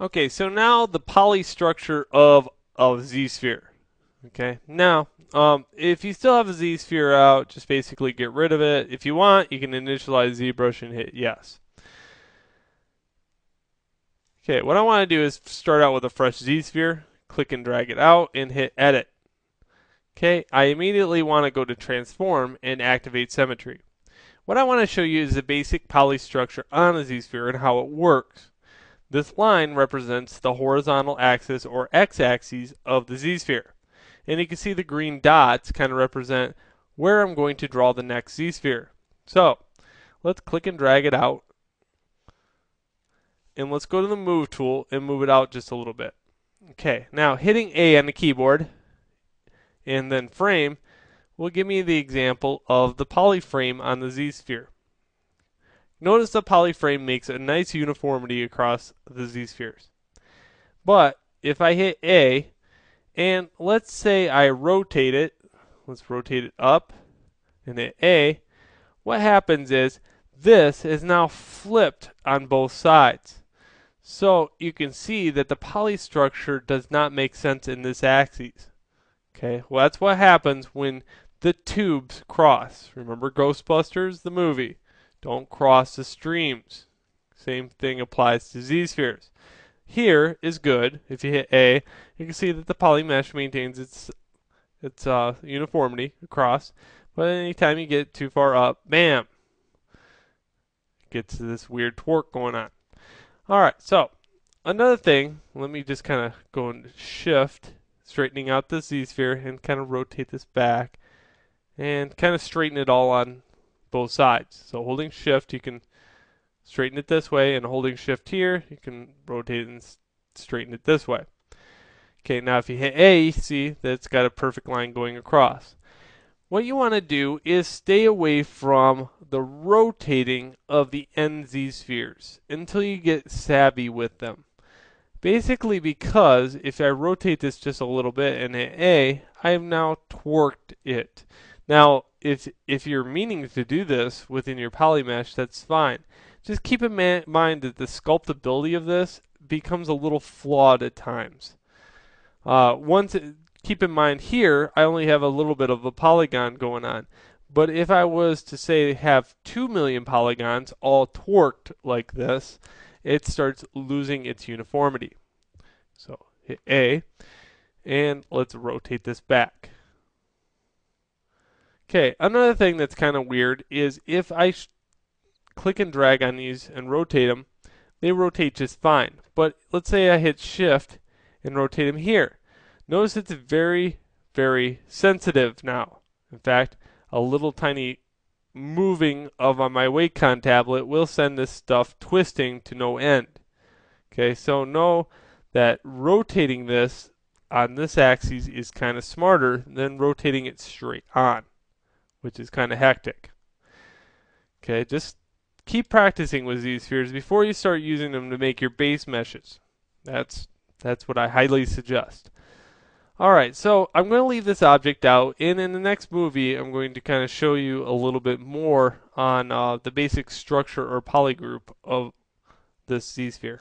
Okay, so now the poly structure of a z-sphere. Okay, now um, if you still have a z-sphere out, just basically get rid of it. If you want, you can initialize ZBrush and hit yes. Okay, what I want to do is start out with a fresh z-sphere, click and drag it out, and hit edit. Okay, I immediately want to go to transform and activate symmetry. What I want to show you is the basic poly structure on a z-sphere and how it works. This line represents the horizontal axis or x-axis of the z-sphere. And you can see the green dots kind of represent where I'm going to draw the next z-sphere. So, let's click and drag it out. And let's go to the move tool and move it out just a little bit. Okay, now hitting A on the keyboard and then frame will give me the example of the polyframe on the z-sphere. Notice the polyframe makes a nice uniformity across the z-spheres. But if I hit A, and let's say I rotate it, let's rotate it up, and hit A, what happens is this is now flipped on both sides. So you can see that the poly structure does not make sense in this axis. Okay, well that's what happens when the tubes cross. Remember Ghostbusters, the movie? Don't cross the streams. Same thing applies to z-spheres. Here is good. If you hit A, you can see that the poly mesh maintains its its uh, uniformity across. But anytime you get too far up, bam, gets this weird torque going on. All right, so another thing, let me just kind of go and shift straightening out the z-sphere and kind of rotate this back and kind of straighten it all on both sides. So holding shift you can straighten it this way and holding shift here you can rotate and straighten it this way. Okay, now if you hit A, see that it's got a perfect line going across. What you want to do is stay away from the rotating of the NZ spheres until you get savvy with them. Basically because if I rotate this just a little bit and hit A, I have now torqued it. Now, if, if you're meaning to do this within your polymesh, that's fine. Just keep in mind that the sculptability of this becomes a little flawed at times. Uh, once, keep in mind here, I only have a little bit of a polygon going on. But if I was to say have 2 million polygons all torqued like this, it starts losing its uniformity. So hit A, and let's rotate this back. Okay, another thing that's kind of weird is if I click and drag on these and rotate them, they rotate just fine. But let's say I hit shift and rotate them here. Notice it's very, very sensitive now. In fact, a little tiny moving of on my Wacom tablet will send this stuff twisting to no end. Okay, so know that rotating this on this axis is kind of smarter than rotating it straight on, which is kind of hectic. Okay, just keep practicing with z-spheres before you start using them to make your base meshes. That's that's what I highly suggest. Alright, so I'm going to leave this object out, and in the next movie, I'm going to kind of show you a little bit more on uh, the basic structure or polygroup of this z-sphere.